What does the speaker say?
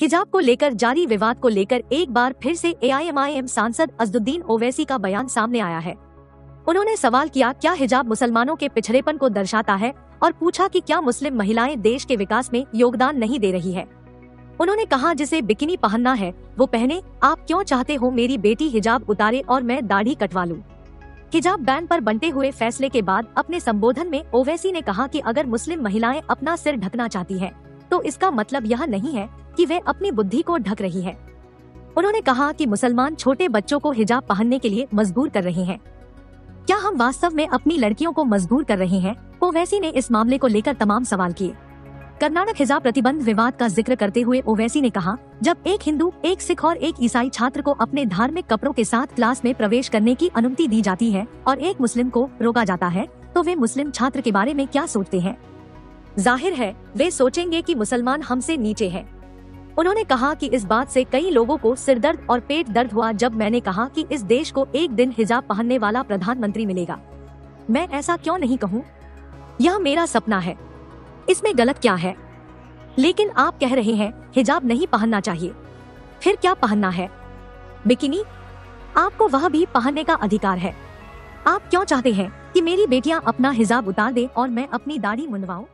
हिजाब को लेकर जारी विवाद को लेकर एक बार फिर से एआईएमआईएम सांसद अजदुद्दीन ओवैसी का बयान सामने आया है। उन्होंने सवाल किया क्या हिजाब मुसलमानों के पिछड़ेपन को दर्शाता है? और पूछा कि क्या मुस्लिम महिलाएँ देश के विकास में योगदान नहीं दे रही है? उन्होंने कहा जिसे बिकिनी पहनना है वो पहने आप क्यों चाहते हो मेरी बेटी हिजाब उतारे और मैं दाढ़ी कटवा लूँ? हिजाब बैन पर बनते हुए फैसले के बाद अपने संबोधन में ओवैसी ने कहा कि अगर मुस्लिम महिलाएँ अपना सिर ढकना चाहती हैं, तो इसका मतलब यह नहीं है कि वे अपनी बुद्धि को ढक रही है। उन्होंने कहा कि मुसलमान छोटे बच्चों को हिजाब पहनने के लिए मजबूर कर रहे हैं। क्या हम वास्तव में अपनी लड़कियों को मजबूर कर रहे हैं? ओवैसी ने इस मामले को लेकर तमाम सवाल किए। कर्नाटक हिजाब प्रतिबंध विवाद का ज़िक्र करते हुए ओवैसी ने कहा, जब एक हिंदू, एक सिख और एक ईसाई छात्र को अपने धार्मिक कपड़ों के साथ क्लास में प्रवेश करने की अनुमति दी जाती है और एक मुस्लिम को रोका जाता है तो वे मुस्लिम छात्र के बारे में क्या सोचते हैं? ज़ाहिर है, वे सोचेंगे कि मुसलमान हमसे नीचे हैं। उन्होंने कहा कि इस बात से कई लोगों को सिरदर्द और पेट दर्द हुआ जब मैंने कहा कि इस देश को एक दिन हिजाब पहनने वाला प्रधानमंत्री मिलेगा। मैं ऐसा क्यों नहीं कहूँ? यह मेरा सपना है। इसमें गलत क्या है? लेकिन आप कह रहे हैं, हिजाब नहीं पहनना चाहिए। फिर क्या पहनना है? बिकिनी, आपको वह भी पहनने का अधिकार है। आप क्यों चाहते हैं कि मेरी बेटियाँ अपना हिजाब उतार दे और मैं अपनी दाढ़ी मुंडवाऊं